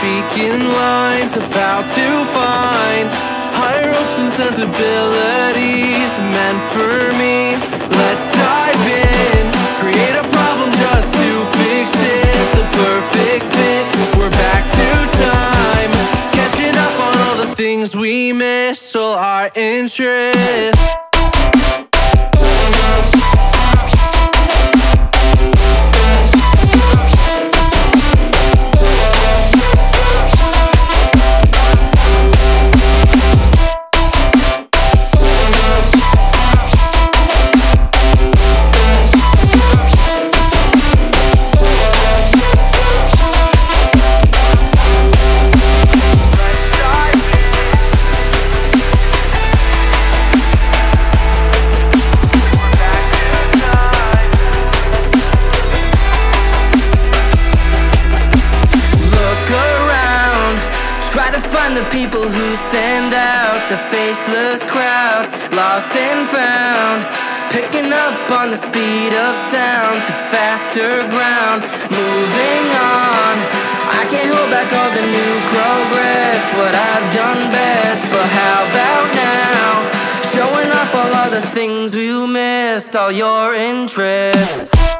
speaking lines of how to find higher hopes and sensibilities meant for me. Let's dive in, create a problem just to fix it. The perfect fit. We're back to time, catching up on all the things we missed. All our interests. Try to find the people who stand out. The faceless crowd, lost and found. Picking up on the speed of sound to faster ground. Moving on, I can't hold back all the new progress. What I've done best, but how about now? Showing off all of the things we missed, all your interests.